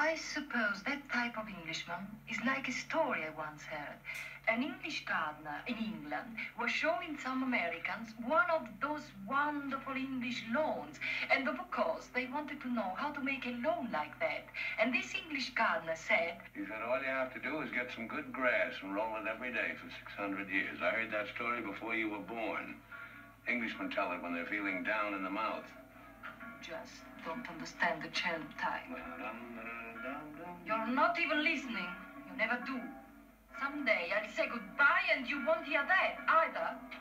I suppose that type of Englishman is like a story I once heard. An English gardener in England was showing some Americans one of those wonderful English lawns. And of course, they wanted to know how to make a lawn like that. And this English gardener said, He said, all you have to do is get some good grass and roll it every day for 600 years. I heard that story before you were born. Englishmen tell it when they're feeling down in the mouth. just don't understand the child type. You're not even listening. You never do. Someday I'll say goodbye and you won't hear that either.